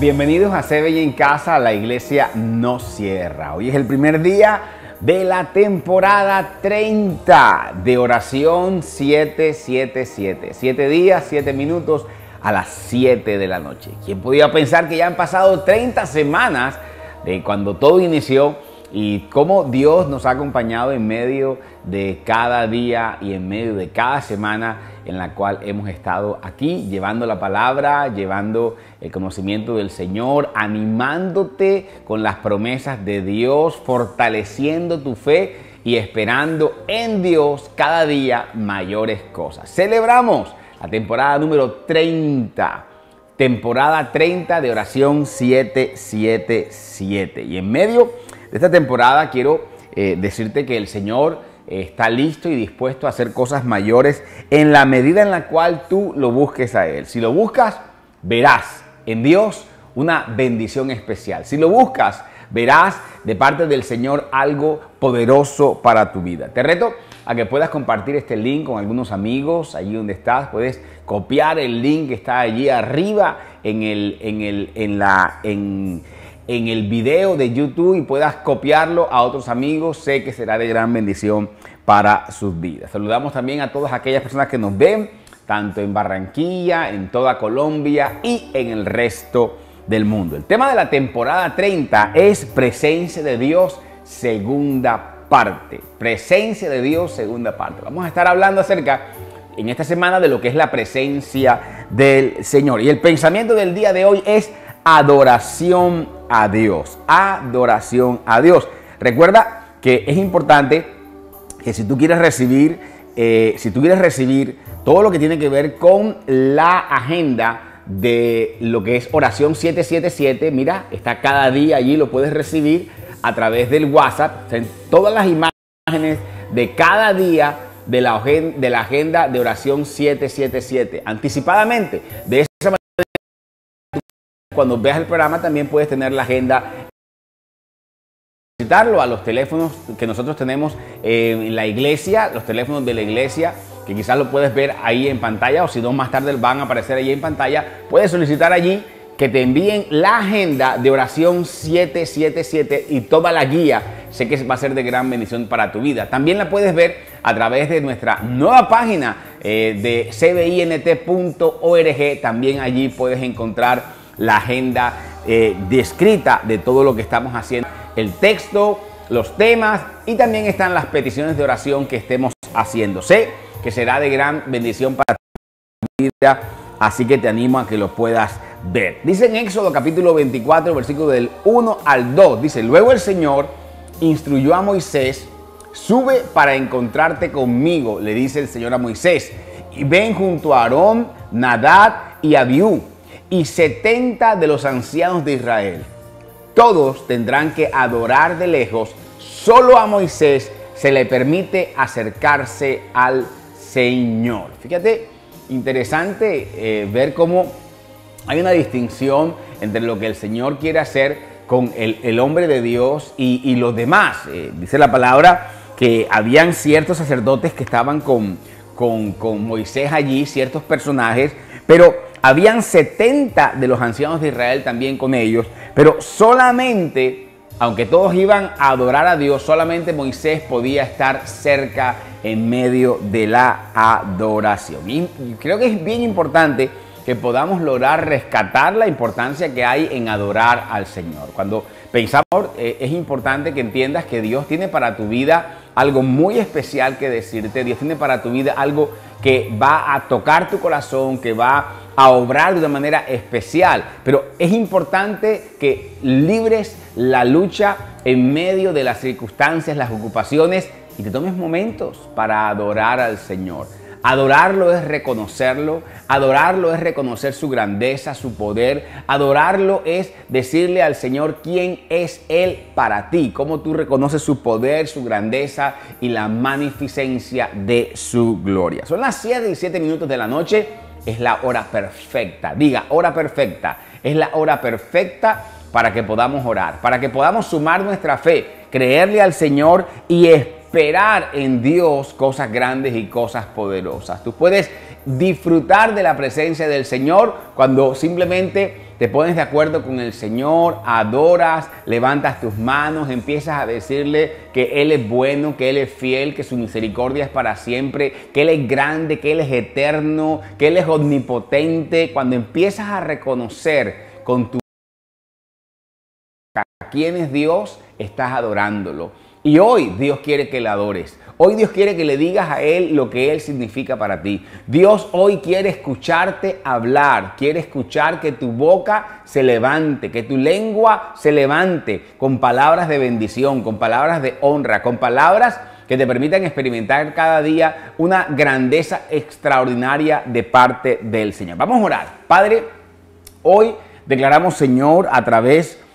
Bienvenidos a CBI en casa, la iglesia no cierra. Hoy es el primer día de la temporada 30 de oración 777. Siete días, siete minutos a las 7 de la noche. ¿Quién podía pensar que ya han pasado 30 semanas de cuando todo inició? Y cómo Dios nos ha acompañado en medio de cada día y en medio de cada semana en la cual hemos estado aquí llevando la palabra, llevando el conocimiento del Señor, animándote con las promesas de Dios, fortaleciendo tu fe y esperando en Dios cada día mayores cosas. Celebramos la temporada número 30 temporada 30 de oración 777. Y en medio de esta temporada quiero eh, decirte que el Señor eh, está listo y dispuesto a hacer cosas mayores en la medida en la cual tú lo busques a Él. Si lo buscas, verás en Dios una bendición especial. Si lo buscas, verás de parte del Señor algo poderoso para tu vida. Te reto a que puedas compartir este link con algunos amigos, allí donde estás, puedes copiar el link que está allí arriba en el, en el, en la, en, en el video de YouTube y puedas copiarlo a otros amigos, sé que será de gran bendición para sus vidas. Saludamos también a todas aquellas personas que nos ven, tanto en Barranquilla, en toda Colombia y en el resto del mundo. El tema de la temporada 30 es presencia de Dios, segunda parte. Presencia de Dios, segunda parte. Vamos a estar hablando acerca en esta semana de lo que es la presencia del Señor. Y el pensamiento del día de hoy es adoración a Dios. Adoración a Dios. Recuerda que es importante que si tú quieres recibir, eh, si tú quieres recibir todo lo que tiene que ver con la agenda de lo que es oración 777, mira, está cada día allí, lo puedes recibir a través del WhatsApp, todas las imágenes de cada día de la, de la agenda de oración 777, anticipadamente. De cuando veas el programa también puedes tener la agenda visitarlo a los teléfonos que nosotros tenemos en la iglesia, los teléfonos de la iglesia, que quizás lo puedes ver ahí en pantalla o si no más tarde van a aparecer ahí en pantalla, puedes solicitar allí que te envíen la agenda de oración 777 y toda la guía. Sé que va a ser de gran bendición para tu vida. También la puedes ver a través de nuestra nueva página eh, de cbint.org. También allí puedes encontrar la agenda eh, descrita de todo lo que estamos haciendo, el texto, los temas y también están las peticiones de oración que estemos haciendo. Sé que será de gran bendición para tu así que te animo a que lo puedas ver. Dice en Éxodo capítulo 24, versículo del 1 al 2, dice, luego el Señor instruyó a Moisés, sube para encontrarte conmigo, le dice el Señor a Moisés, y ven junto a Aarón, Nadad y Abiú y 70 de los ancianos de Israel. Todos tendrán que adorar de lejos. Solo a Moisés se le permite acercarse al Señor. Fíjate, interesante eh, ver cómo hay una distinción entre lo que el Señor quiere hacer con el, hombre de Dios y, los demás. Eh, dice la palabra que habían ciertos sacerdotes que estaban con Moisés allí, ciertos personajes, pero habían 70 de los ancianos de Israel también con ellos, pero solamente, aunque todos iban a adorar a Dios, solamente Moisés podía estar cerca en medio de la adoración. Y creo que es bien importante que podamos lograr rescatar la importancia que hay en adorar al Señor. Cuando pensamos, eh, es importante que entiendas que Dios tiene para tu vida algo muy especial que decirte. Dios tiene para tu vida algo que va a tocar tu corazón, que va a obrar de una manera especial. Pero es importante que libres la lucha en medio de las circunstancias, las ocupaciones y te tomes momentos para adorar al Señor. Adorarlo es reconocerlo, adorarlo es reconocer su grandeza, su poder, adorarlo es decirle al Señor quién es Él para ti, cómo tú reconoces su poder, su grandeza y la magnificencia de su gloria. Son las 7 y 7 minutos de la noche, es la hora perfecta, diga hora perfecta, es la hora perfecta para que podamos orar, para que podamos sumar nuestra fe, creerle al Señor y esperar esperar en Dios cosas grandes y cosas poderosas. Tú puedes disfrutar de la presencia del Señor cuando simplemente te pones de acuerdo con el Señor, adoras, levantas tus manos, empiezas a decirle que Él es bueno, que Él es fiel, que su misericordia es para siempre, que Él es grande, que Él es eterno, que Él es omnipotente. Cuando empiezas a reconocer con tu quién es Dios, estás adorándolo. Y hoy Dios quiere que le adores. Hoy Dios quiere que le digas a Él lo que Él significa para ti. Dios hoy quiere escucharte hablar, quiere escuchar que tu boca se levante, que tu lengua se levante con palabras de bendición, con palabras de honra, con palabras que te permitan experimentar cada día una grandeza extraordinaria de parte del Señor. Vamos a orar. Padre, hoy declaramos, Señor, a través de,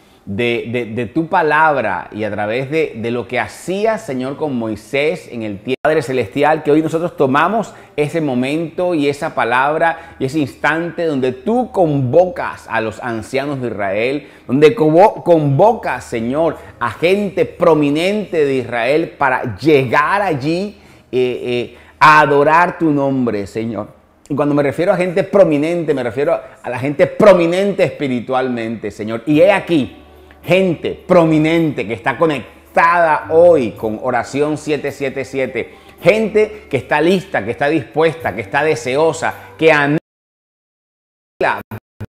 tu palabra y a través de, de lo que hacía Señor con Moisés en el tiempo Padre Celestial, que hoy nosotros tomamos ese momento y esa palabra y ese instante donde tú convocas a los ancianos de Israel, donde convocas, Señor, a gente prominente de Israel para llegar allí eh, eh, a adorar tu nombre, Señor. Y cuando me refiero a gente prominente, me refiero a la gente prominente espiritualmente, Señor. Y he aquí, gente prominente que está conectada hoy con oración 777, gente que está lista, que está dispuesta, que está deseosa, que anhela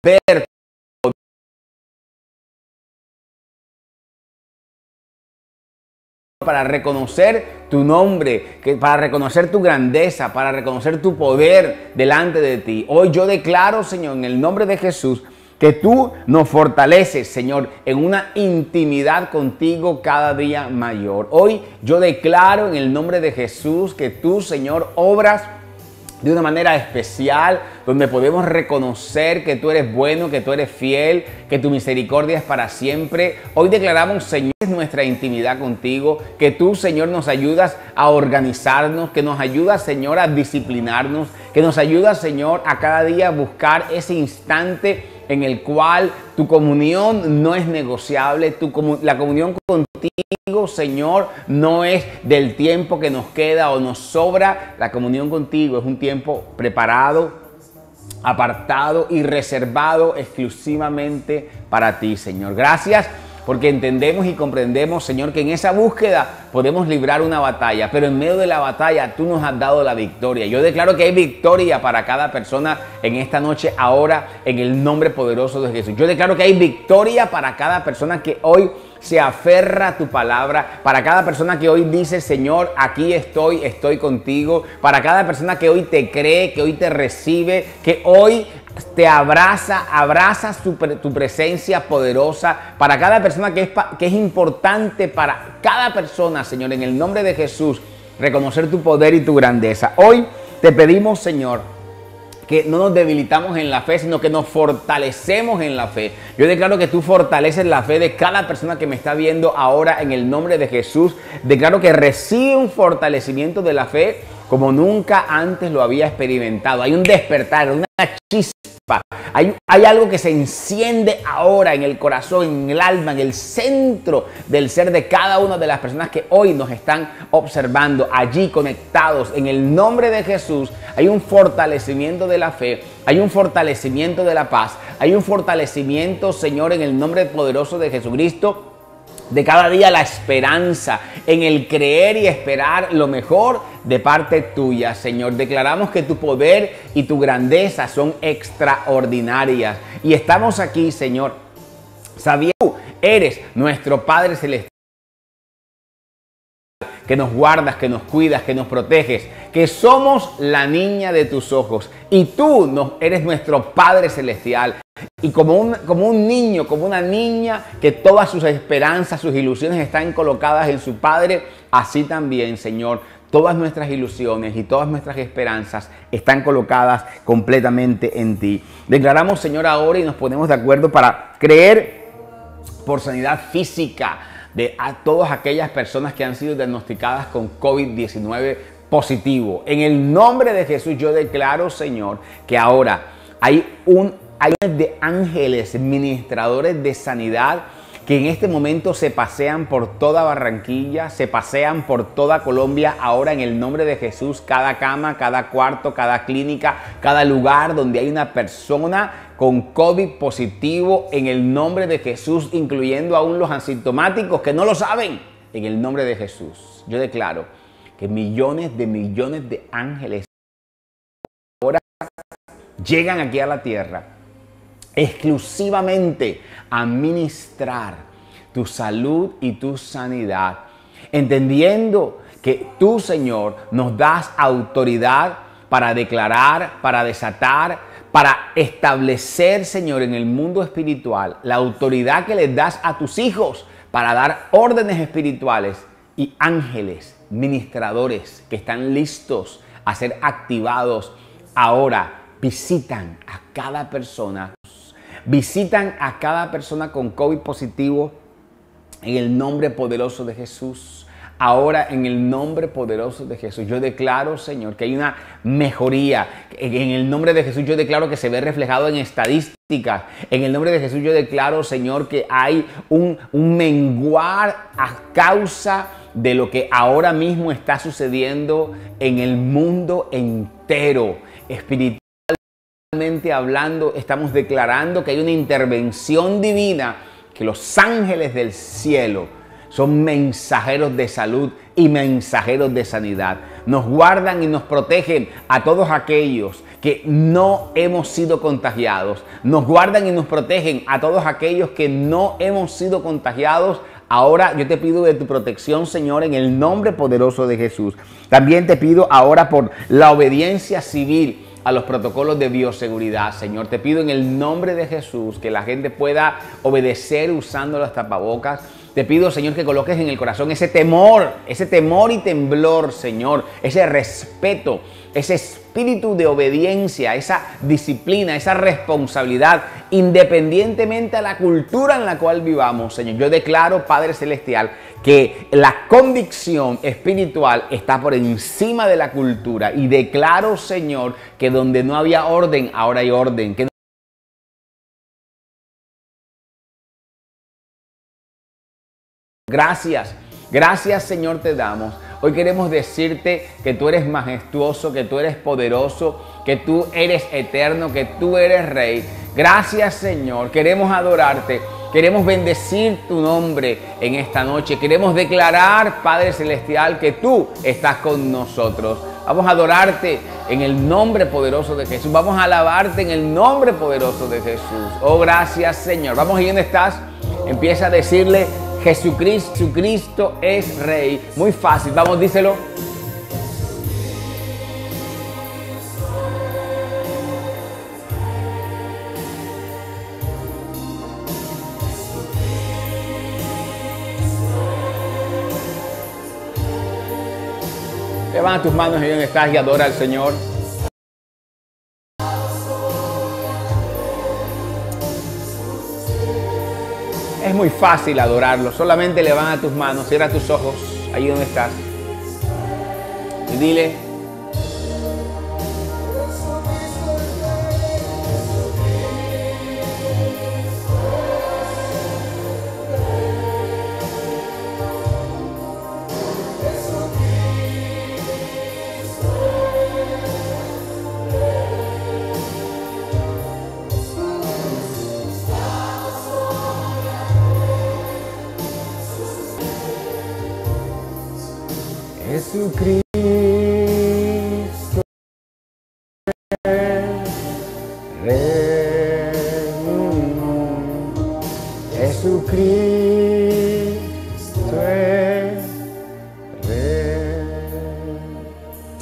ver para reconocer tu nombre, para reconocer tu grandeza, para reconocer tu poder delante de ti. Hoy yo declaro, Señor, en el nombre de Jesús, que tú nos fortaleces, Señor, en una intimidad contigo cada día mayor. Hoy yo declaro en el nombre de Jesús que tú, Señor, obras de una manera especial, donde podemos reconocer que tú eres bueno, que tú eres fiel, que tu misericordia es para siempre. Hoy declaramos, Señor, nuestra intimidad contigo, que tú, Señor, nos ayudas a organizarnos, que nos ayudas, Señor, a disciplinarnos, que nos ayudas, Señor, a cada día buscar ese instante en el cual tu comunión no es negociable, tu, la comunión contigo, Señor, no es del tiempo que nos queda o nos sobra, la comunión contigo es un tiempo preparado, apartado y reservado exclusivamente para ti, Señor. Gracias porque entendemos y comprendemos, Señor, que en esa búsqueda podemos librar una batalla, pero en medio de la batalla tú nos has dado la victoria. Yo declaro que hay victoria para cada persona en esta noche, ahora, en el nombre poderoso de Jesús. Yo declaro que hay victoria para cada persona que hoy se aferra a tu palabra, para cada persona que hoy dice, Señor, aquí estoy, estoy contigo, para cada persona que hoy te cree, que hoy te recibe, que hoy te abraza, abraza tu presencia poderosa para cada persona que es, que es importante para cada persona, Señor, en el nombre de Jesús, reconocer tu poder y tu grandeza. Hoy te pedimos, Señor, que no nos debilitamos en la fe, sino que nos fortalecemos en la fe. Yo declaro que tú fortaleces la fe de cada persona que me está viendo ahora en el nombre de Jesús. Declaro que recibe un fortalecimiento de la fe como nunca antes lo había experimentado. Hay un despertar, una chispa. Hay, algo que se enciende ahora en el corazón, en el alma, en el centro del ser de cada una de las personas que hoy nos están observando, allí conectados. En el nombre de Jesús hay un fortalecimiento de la fe, hay un fortalecimiento de la paz, hay un fortalecimiento, Señor, en el nombre poderoso de Jesucristo de cada día la esperanza en el creer y esperar lo mejor de parte tuya, Señor. Declaramos que tu poder y tu grandeza son extraordinarias. Y estamos aquí, Señor, sabiendo tú eres nuestro Padre Celestial que nos guardas, que nos cuidas, que nos proteges, que somos la niña de tus ojos y tú nos, eres nuestro Padre Celestial. Y como un, como un niño, como una niña, que todas sus esperanzas, sus ilusiones están colocadas en su Padre, así también, Señor, todas nuestras ilusiones y todas nuestras esperanzas están colocadas completamente en ti. Declaramos, Señor, ahora y nos ponemos de acuerdo para creer por sanidad física de a todas aquellas personas que han sido diagnosticadas con COVID-19 positivo. En el nombre de Jesús yo declaro, Señor, que ahora hay un hay de ángeles ministradores de sanidad que en este momento se pasean por toda Barranquilla, se pasean por toda Colombia, ahora en el nombre de Jesús, cada cama, cada cuarto, cada clínica, cada lugar donde hay una persona con COVID positivo en el nombre de Jesús, incluyendo aún los asintomáticos que no lo saben. En el nombre de Jesús, yo declaro que millones de millones de ángeles ahora llegan aquí a la tierra exclusivamente a ministrar tu salud y tu sanidad, entendiendo que tú, Señor, nos das autoridad para declarar, para desatar, para establecer, Señor, en el mundo espiritual la autoridad que les das a tus hijos para dar órdenes espirituales y ángeles, ministradores que están listos a ser activados ahora. Visitan a cada persona, visitan a cada persona con COVID positivo en el nombre poderoso de Jesús. Ahora en el nombre poderoso de Jesús, yo declaro, Señor, que hay una mejoría. En el nombre de Jesús yo declaro que se ve reflejado en estadísticas. En el nombre de Jesús yo declaro, Señor, que hay un, un menguar a causa de lo que ahora mismo está sucediendo en el mundo entero. Espiritualmente hablando, estamos declarando que hay una intervención divina, que los ángeles del cielo son mensajeros de salud y mensajeros de sanidad. Nos guardan y nos protegen a todos aquellos que no hemos sido contagiados. Nos guardan y nos protegen a todos aquellos que no hemos sido contagiados. Ahora yo te pido de tu protección, Señor, en el nombre poderoso de Jesús. También te pido ahora por la obediencia civil a los protocolos de bioseguridad, Señor. Te pido en el nombre de Jesús que la gente pueda obedecer usando las tapabocas te pido, Señor, que coloques en el corazón ese temor, ese temor y temblor, Señor, ese respeto, ese espíritu de obediencia, esa disciplina, esa responsabilidad, independientemente a la cultura en la cual vivamos, Señor. Yo declaro, Padre Celestial, que la convicción espiritual está por encima de la cultura y declaro, Señor, que donde no había orden, ahora hay orden. Gracias, gracias Señor te damos. Hoy queremos decirte que tú eres majestuoso, que tú eres poderoso, que tú eres eterno, que tú eres rey. Gracias Señor, queremos adorarte, queremos bendecir tu nombre en esta noche, queremos declarar, Padre Celestial, que tú estás con nosotros. Vamos a adorarte en el nombre poderoso de Jesús. Vamos a alabarte en el nombre poderoso de Jesús. Oh, gracias Señor. Vamos, ¿y dónde estás? Empieza a decirle, Jesucristo, Jesucristo es Rey. Muy fácil, vamos, díselo. Levanta tus manos y donde estás y adora al Señor. Muy fácil adorarlo. Solamente levanta tus manos, cierra tus ojos, ahí donde estás. Y dile,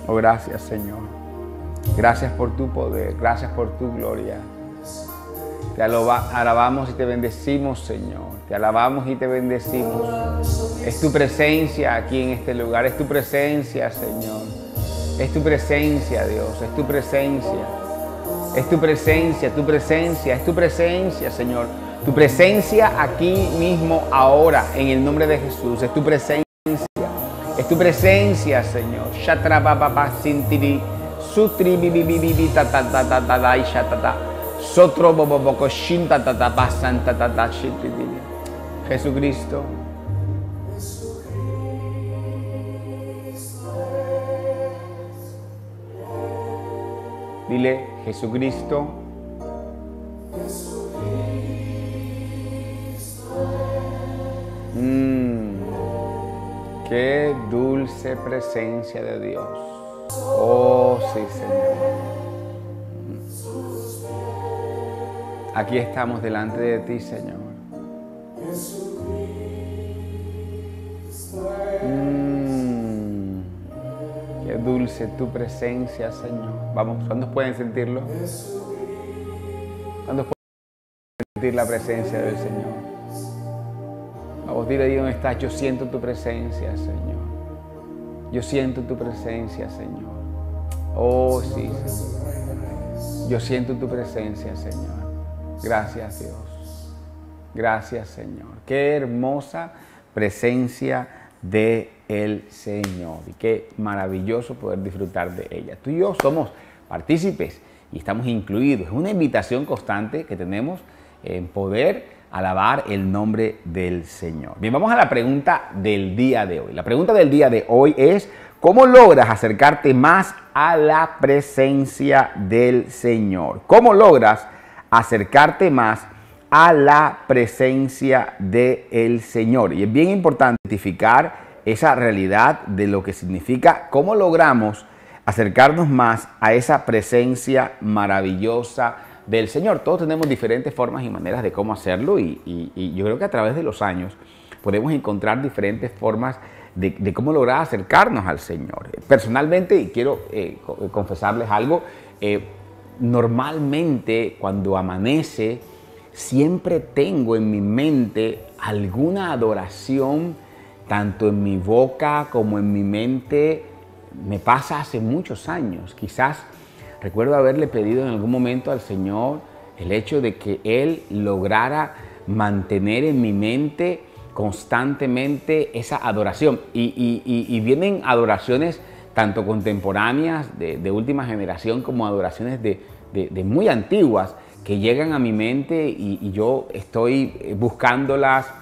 Oh, gracias, Señor. Gracias por tu poder. Gracias por tu gloria. Te alabamos y te bendecimos, Señor. Te alabamos y te bendecimos. Es tu presencia aquí en este lugar. Es tu presencia, Señor. Es tu presencia, Dios. Es tu presencia. Es tu presencia, tu presencia, es tu presencia, Señor. Tu presencia aquí mismo, ahora, en el nombre de Jesús. Es tu presencia. Es tu presencia, Señor. sintiri. Sutri ta ta ta ta ta Sotro shinta Jesucristo. Dile, Jesucristo Qué dulce presencia de Dios. Oh, sí, Señor. Aquí estamos delante de ti, Señor. Mm, qué dulce tu presencia, Señor. Vamos, ¿cuántos pueden sentirlo? ¿Cuántos pueden sentir la presencia del Señor? Vamos, dile ahí estás. Yo siento tu presencia, Señor. Yo siento tu presencia, Señor. Oh, sí, Señor. Yo siento tu presencia, Señor. Gracias, Dios. Gracias, Señor. Qué hermosa presencia de el Señor. Y qué maravilloso poder disfrutar de ella. Tú y yo somos partícipes y estamos incluidos. Es una invitación constante que tenemos en poder alabar el nombre del Señor. Bien, vamos a la pregunta del día de hoy. La pregunta del día de hoy es, ¿cómo logras acercarte más a la presencia del Señor? ¿Cómo logras acercarte más a la presencia del Señor? Y es bien importante identificar esa realidad de lo que significa cómo logramos acercarnos más a esa presencia maravillosa del Señor. Todos tenemos diferentes formas y maneras de cómo hacerlo y, yo creo que a través de los años podemos encontrar diferentes formas de, cómo lograr acercarnos al Señor. Personalmente, y quiero eh, confesarles algo, eh, normalmente cuando amanece, siempre tengo en mi mente alguna adoración, tanto en mi boca como en mi mente, me pasa hace muchos años, quizás Recuerdo haberle pedido en algún momento al Señor el hecho de que Él lograra mantener en mi mente constantemente esa adoración. Y, vienen adoraciones tanto contemporáneas de, última generación como adoraciones de, muy antiguas que llegan a mi mente y, yo estoy buscándolas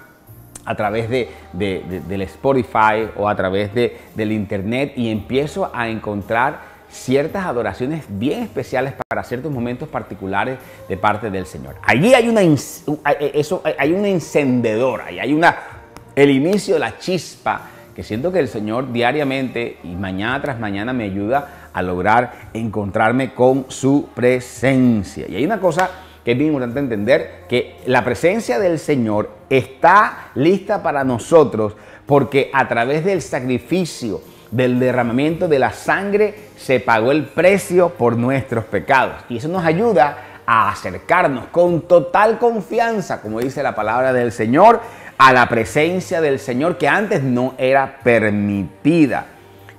a través de, del Spotify o a través del Internet y empiezo a encontrar ciertas adoraciones bien especiales para ciertos momentos particulares de parte del Señor. Allí hay una, eso, hay una encendedora, hay una, el inicio la chispa que siento que el Señor diariamente y mañana tras mañana me ayuda a lograr encontrarme con su presencia. Y hay una cosa que es bien importante entender, que la presencia del Señor está lista para nosotros porque a través del sacrificio, del derramamiento de la sangre se pagó el precio por nuestros pecados. Y eso nos ayuda a acercarnos con total confianza, como dice la palabra del Señor, a la presencia del Señor que antes no era permitida.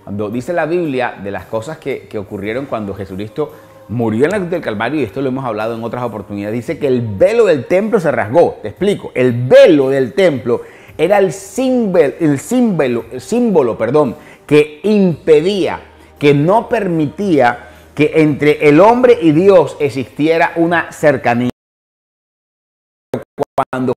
Cuando dice la Biblia de las cosas que, ocurrieron cuando Jesucristo murió en la cruz del Calvario, y esto lo hemos hablado en otras oportunidades, dice que el velo del templo se rasgó. Te explico, el velo del templo era el símbolo, el símbolo, el símbolo perdón, que impedía, que no permitía que entre el hombre y Dios existiera una cercanía. Cuando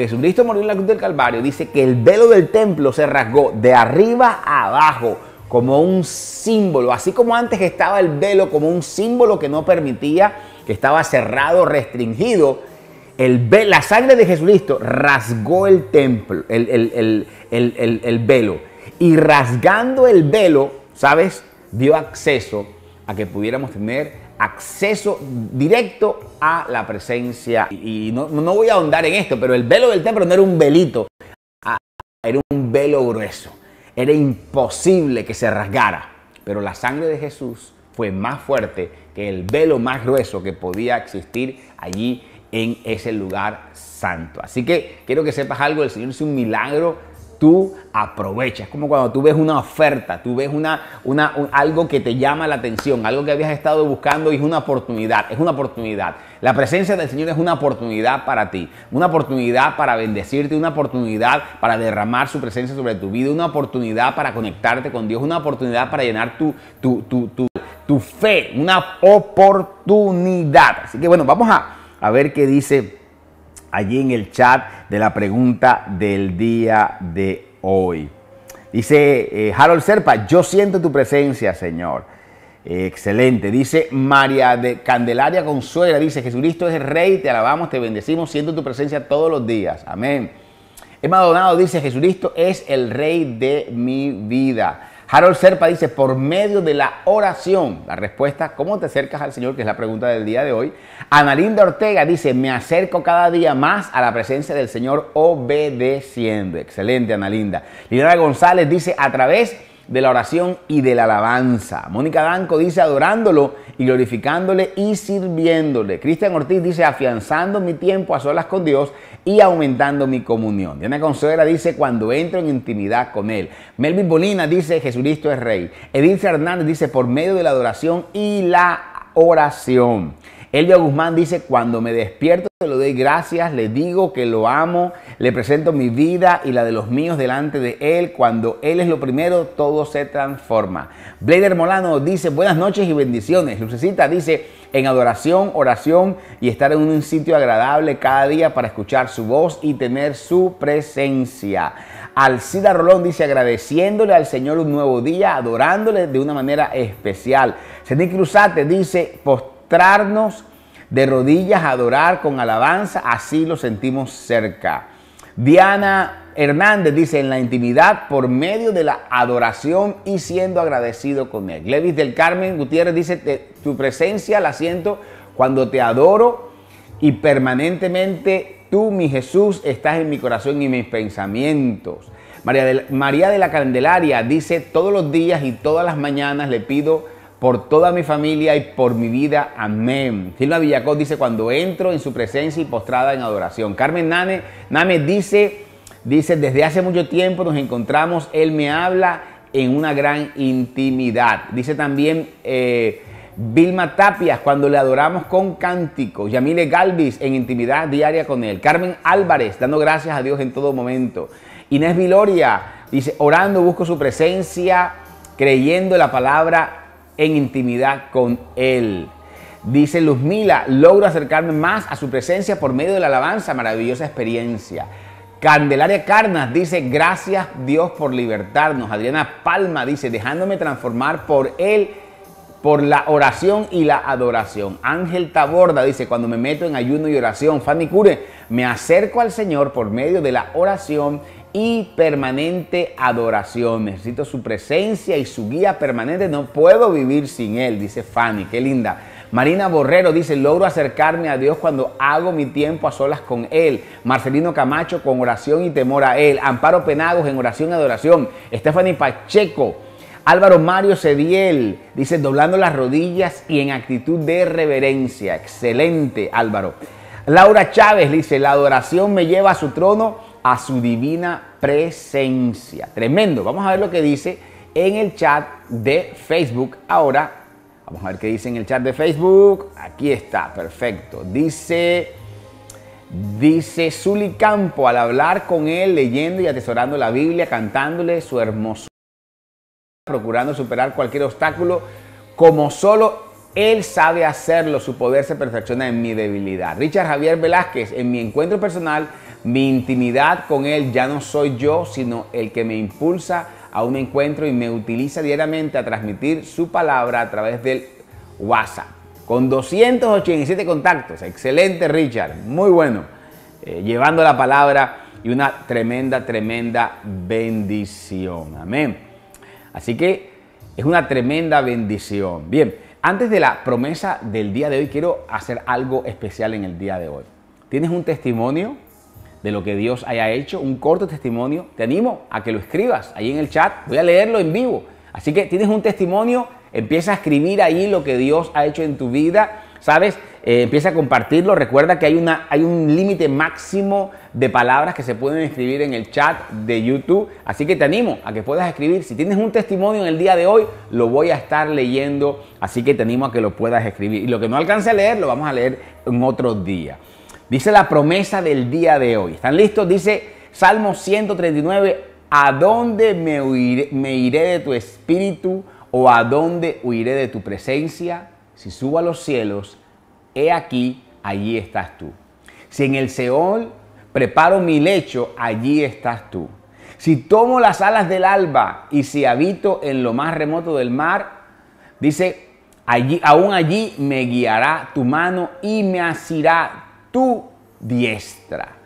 Jesucristo murió en la cruz del Calvario, dice que el velo del templo se rasgó de arriba a abajo como un símbolo, así como antes estaba el velo como un símbolo que no permitía, que estaba cerrado, restringido. La sangre de Jesucristo rasgó el templo, el velo y rasgando el velo, ¿sabes? Dio acceso a que pudiéramos tener acceso directo a la presencia. Y no, voy a ahondar en esto, pero el velo del templo no era un velito, ah, era un velo grueso. Era imposible que se rasgara, pero la sangre de Jesús fue más fuerte que el velo más grueso que podía existir allí en ese lugar santo. Así que quiero que sepas algo, el Señor hizo un milagro tú aprovechas. como cuando tú ves una oferta, tú ves una, una, algo que te llama la atención, algo que habías estado buscando y es una oportunidad, es una oportunidad. La presencia del Señor es una oportunidad para ti, una oportunidad para bendecirte, una oportunidad para derramar su presencia sobre tu vida, una oportunidad para conectarte con Dios, una oportunidad para llenar tu, tu, tu, tu, tu fe, una oportunidad. Así que bueno, vamos a, a ver qué dice allí en el chat de la pregunta del día de hoy. Dice eh, Harold Serpa, yo siento tu presencia, Señor. excelente. Dice María de Candelaria Consuela, dice, Jesucristo es el Rey, te alabamos, te bendecimos, siento tu presencia todos los días. Amén. Emma Donado dice, Jesucristo es el rey de mi vida. Harold Serpa dice, por medio de la oración, la respuesta, ¿cómo te acercas al Señor? Que es la pregunta del día de hoy. Analinda Ortega dice, me acerco cada día más a la presencia del Señor obedeciendo. Excelente, Analinda. Liliana González dice, a través de la oración y de la alabanza. Mónica Danco dice adorándolo y glorificándole y sirviéndole. Cristian Ortiz dice afianzando mi tiempo a solas con Dios y aumentando mi comunión. Diana Consuela dice cuando entro en intimidad con Él. Melvin Bolina dice Jesucristo es Rey. Edith Hernández dice por medio de la adoración y la oración. Elvia Guzmán dice, cuando me despierto le doy gracias, le digo que lo amo, le presento mi vida y la de los míos delante de Él. Cuando Él es lo primero, todo se transforma. Blader Molano dice, buenas noches y bendiciones. Lucecita dice, en adoración, oración y estar en un sitio agradable cada día para escuchar su voz y tener su presencia. Alcida Rolón dice agradeciéndole al Señor un nuevo día, adorándole de una manera especial. Ceni Cruzate dice de rodillas, adorar con alabanza, así lo sentimos cerca. Diana Hernández dice en la intimidad por medio de la adoración y siendo agradecido con él. Levis del Carmen Gutiérrez dice tu presencia la siento cuando te adoro y permanentemente tú, mi Jesús, estás en mi corazón y mis pensamientos. María María de la Candelaria dice todos los días y todas las mañanas le pido por toda mi familia y por mi vida. Amén. Silva Villacón dice, cuando entro en su presencia y postrada en adoración. Carmen Name, Name dice, dice, desde hace mucho tiempo nos encontramos, Él me habla en una gran intimidad. Dice también eh, Vilma Tapias, cuando le adoramos con cánticos. Yamile Galvis, en intimidad diaria con Él. Carmen Álvarez, dando gracias a Dios en todo momento. Inés Viloria, dice, orando busco su presencia, creyendo la palabra en intimidad con Él. Dice Luzmila, logro acercarme más a su presencia por medio de la alabanza, maravillosa experiencia. Candelaria Carnas dice, gracias Dios por libertarnos. Adriana Palma dice, dejándome transformar por Él, por la oración y la adoración. Ángel Taborda dice, cuando me meto en ayuno y oración. Fanny Cure, me acerco al Señor por medio de la oración y permanente adoración. Necesito su presencia y su guía permanente. No puedo vivir sin Él, dice Fanny. Qué linda. Marina Borrero dice, logro acercarme a Dios cuando hago mi tiempo a solas con Él. Marcelino Camacho con oración y temor a Él. Amparo Penagos en oración y adoración. Stephanie Pacheco. Álvaro Mario Cediel dice, doblando las rodillas y en actitud de reverencia. Excelente, Álvaro. Laura Chávez dice, la adoración me lleva a su trono a su divina presencia. Tremendo. Vamos a ver lo que dice en el chat de Facebook. Ahora, vamos a ver qué dice en el chat de Facebook. Aquí está, perfecto. Dice, dice Zuli Campo, al hablar con él, leyendo y atesorando la Biblia, cantándole su hermosura, procurando superar cualquier obstáculo, como solo él sabe hacerlo, su poder se perfecciona en mi debilidad. Richard Javier Velázquez, en mi encuentro personal, mi intimidad con Él ya no soy yo, sino el que me impulsa a un encuentro y me utiliza diariamente a transmitir su palabra a través del WhatsApp. Con 287 contactos. Excelente, Richard. Muy bueno. Eh, llevando la palabra y una tremenda, tremenda bendición. Amén. Así que es una tremenda bendición. Bien, antes de la promesa del día de hoy, quiero hacer algo especial en el día de hoy. ¿Tienes un testimonio? De lo que Dios haya hecho, un corto testimonio, te animo a que lo escribas ahí en el chat, voy a leerlo en vivo. Así que tienes un testimonio, empieza a escribir ahí lo que Dios ha hecho en tu vida, ¿sabes? Eh, empieza a compartirlo, recuerda que hay, una, hay un límite máximo de palabras que se pueden escribir en el chat de YouTube, así que te animo a que puedas escribir. Si tienes un testimonio en el día de hoy, lo voy a estar leyendo, así que te animo a que lo puedas escribir. Y lo que no alcance a leer, lo vamos a leer en otro día. Dice la promesa del día de hoy. ¿Están listos? Dice Salmo 139, ¿a dónde me, me iré de tu espíritu o a dónde huiré de tu presencia? Si subo a los cielos, he aquí, allí estás tú. Si en el Seol preparo mi lecho, allí estás tú. Si tomo las alas del alba y si habito en lo más remoto del mar, dice, allí, aún allí me guiará tu mano y me asirá tu diestra.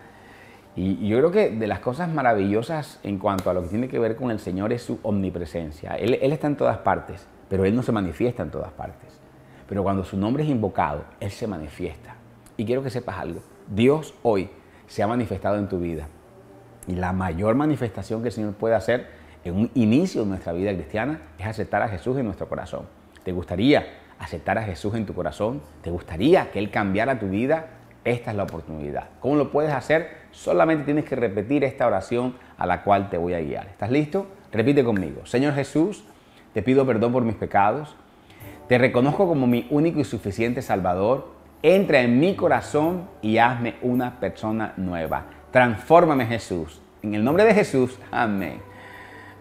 Y yo creo que de las cosas maravillosas en cuanto a lo que tiene que ver con el Señor es su omnipresencia. Él, él está en todas partes, pero Él no se manifiesta en todas partes. Pero cuando su nombre es invocado, Él se manifiesta. Y quiero que sepas algo. Dios hoy se ha manifestado en tu vida. Y la mayor manifestación que el Señor puede hacer en un inicio de nuestra vida cristiana es aceptar a Jesús en nuestro corazón. ¿Te gustaría aceptar a Jesús en tu corazón? ¿Te gustaría que Él cambiara tu vida? Esta es la oportunidad. ¿Cómo lo puedes hacer? Solamente tienes que repetir esta oración a la cual te voy a guiar. ¿Estás listo? Repite conmigo. Señor Jesús, te pido perdón por mis pecados. Te reconozco como mi único y suficiente Salvador. Entra en mi corazón y hazme una persona nueva. Transfórmame Jesús. En el nombre de Jesús. Amén.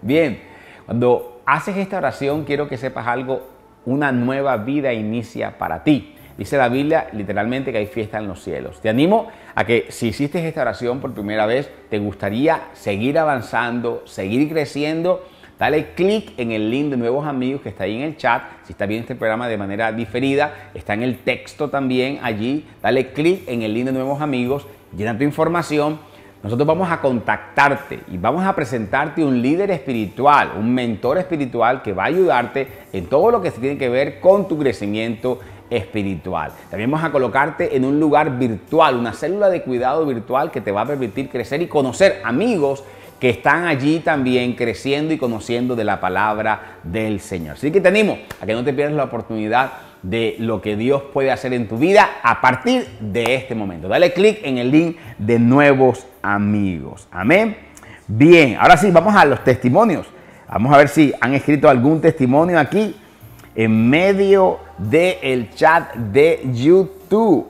Bien, cuando haces esta oración quiero que sepas algo. Una nueva vida inicia para ti. Dice la Biblia literalmente que hay fiesta en los cielos. Te animo a que si hiciste esta oración por primera vez, te gustaría seguir avanzando, seguir creciendo, dale clic en el link de nuevos amigos que está ahí en el chat. Si está viendo este programa de manera diferida, está en el texto también allí. Dale clic en el link de nuevos amigos, llena tu información. Nosotros vamos a contactarte y vamos a presentarte un líder espiritual, un mentor espiritual que va a ayudarte en todo lo que se tiene que ver con tu crecimiento espiritual. También vamos a colocarte en un lugar virtual, una célula de cuidado virtual que te va a permitir crecer y conocer amigos que están allí también creciendo y conociendo de la palabra del Señor. Así que te animo a que no te pierdas la oportunidad de lo que Dios puede hacer en tu vida a partir de este momento. Dale clic en el link de nuevos amigos. Amén. Bien, ahora sí, vamos a los testimonios. Vamos a ver si han escrito algún testimonio aquí en medio del chat de YouTube.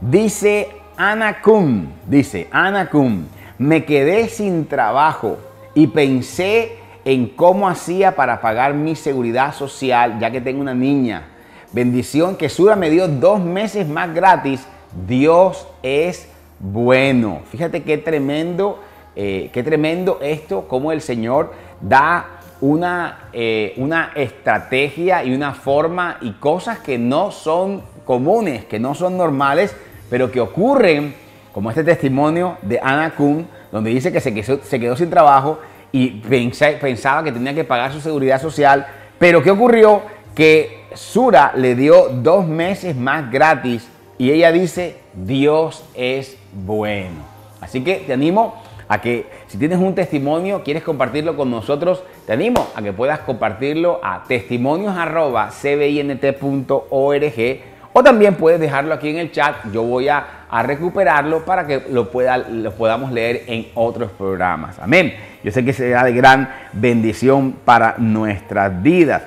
Dice Ana Kun, dice Ana Kun, me quedé sin trabajo y pensé en cómo hacía para pagar mi seguridad social, ya que tengo una niña. Bendición que Sura me dio dos meses más gratis. Dios es bueno. Fíjate qué tremendo, eh, qué tremendo esto, como el Señor da una, eh, una estrategia y una forma y cosas que no son comunes, que no son normales, pero que ocurren, como este testimonio de Ana Kuhn, donde dice que se quedó, se quedó sin trabajo y pensaba que tenía que pagar su seguridad social, pero ¿qué ocurrió? Que Sura le dio dos meses más gratis y ella dice, Dios es bueno. Así que te animo a que si tienes un testimonio, quieres compartirlo con nosotros, te animo a que puedas compartirlo a testimonios.cbint.org o también puedes dejarlo aquí en el chat. Yo voy a, recuperarlo para que lo, pueda, lo podamos leer en otros programas. Amén. Yo sé que será de gran bendición para nuestras vidas.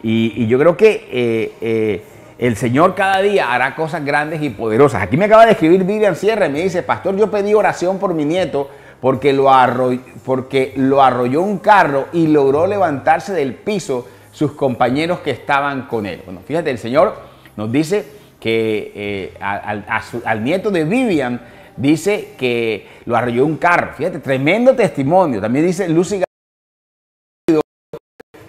Y, yo creo que eh, eh, el Señor cada día hará cosas grandes y poderosas. Aquí me acaba de escribir Vivian Sierra y me dice, pastor, yo pedí oración por mi nieto porque lo, arrolló, porque lo arrolló un carro y logró levantarse del piso sus compañeros que estaban con él. Bueno, fíjate, el Señor nos dice que eh, al, nieto de Vivian dice que lo arrolló un carro. Fíjate, tremendo testimonio. También dice Lucy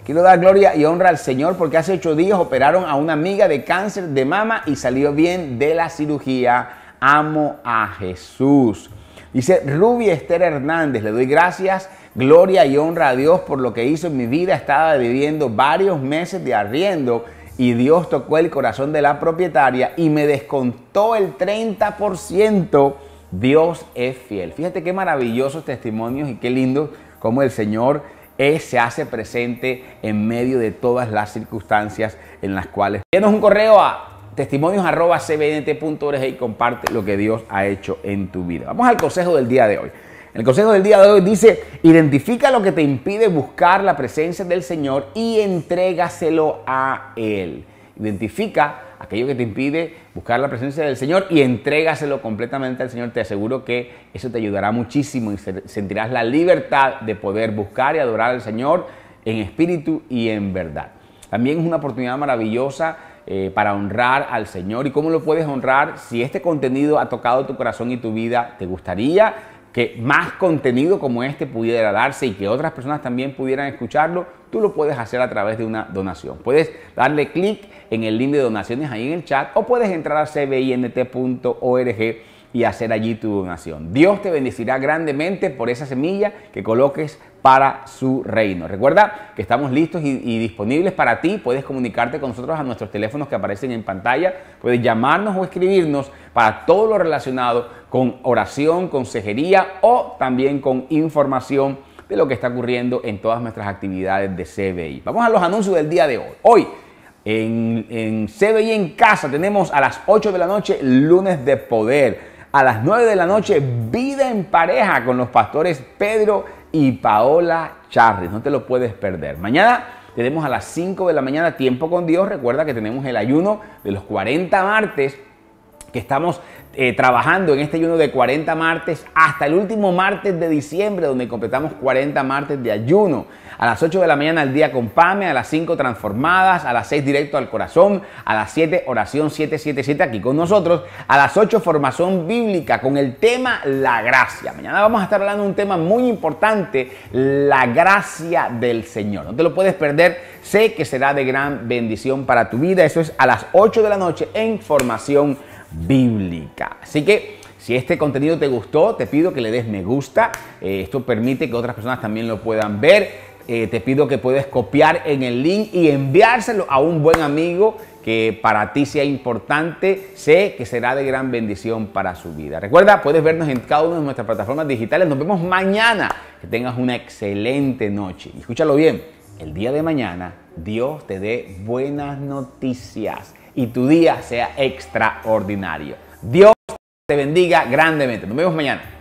Quiero dar gloria y honra al Señor porque hace ocho días operaron a una amiga de cáncer de mama y salió bien de la cirugía. Amo a Jesús. Dice Ruby Esther Hernández, le doy gracias, gloria y honra a Dios por lo que hizo en mi vida. Estaba viviendo varios meses de arriendo y Dios tocó el corazón de la propietaria y me descontó el 30%. Dios es fiel. Fíjate qué maravillosos testimonios y qué lindo cómo el Señor es, se hace presente en medio de todas las circunstancias en las cuales. Tienes un correo a testimonios.cbnt.org y comparte lo que Dios ha hecho en tu vida. Vamos al consejo del día de hoy. El consejo del día de hoy dice, identifica lo que te impide buscar la presencia del Señor y entrégaselo a Él. Identifica aquello que te impide buscar la presencia del Señor y entrégaselo completamente al Señor. Te aseguro que eso te ayudará muchísimo y sentirás la libertad de poder buscar y adorar al Señor en espíritu y en verdad. También es una oportunidad maravillosa eh, para honrar al Señor. ¿Y cómo lo puedes honrar? Si este contenido ha tocado tu corazón y tu vida, ¿te gustaría que más contenido como este pudiera darse y que otras personas también pudieran escucharlo? Tú lo puedes hacer a través de una donación. Puedes darle clic en el link de donaciones ahí en el chat o puedes entrar a cbint.org y hacer allí tu donación. Dios te bendecirá grandemente por esa semilla que coloques para su reino. Recuerda que estamos listos y, disponibles para ti. Puedes comunicarte con nosotros a nuestros teléfonos que aparecen en pantalla. Puedes llamarnos o escribirnos para todo lo relacionado con oración, consejería o también con información de lo que está ocurriendo en todas nuestras actividades de CBI. Vamos a los anuncios del día de hoy. Hoy en, en CBI en casa tenemos a las 8 de la noche lunes de poder. A las 9 de la noche vida en pareja con los pastores Pedro y Paola Charris. No te lo puedes perder. Mañana tenemos a las 5 de la mañana tiempo con Dios. Recuerda que tenemos el ayuno de los 40 martes que estamos eh, trabajando en este ayuno de 40 martes hasta el último martes de diciembre, donde completamos 40 martes de ayuno. A las 8 de la mañana al día con Pame, a las 5 transformadas, a las 6 directo al corazón, a las 7 oración 777 aquí con nosotros, a las 8 formación bíblica con el tema la gracia. Mañana vamos a estar hablando de un tema muy importante, la gracia del Señor. No te lo puedes perder, sé que será de gran bendición para tu vida. Eso es a las 8 de la noche en formación bíblica. Así que si este contenido te gustó, te pido que le des me gusta. Eh, esto permite que otras personas también lo puedan ver. Eh, te pido que puedes copiar en el link y enviárselo a un buen amigo que para ti sea importante, sé que será de gran bendición para su vida. Recuerda, puedes vernos en cada una de nuestras plataformas digitales. Nos vemos mañana. Que tengas una excelente noche. Escúchalo bien, el día de mañana Dios te dé buenas noticias y tu día sea extraordinario. Dios te bendiga grandemente. Nos vemos mañana.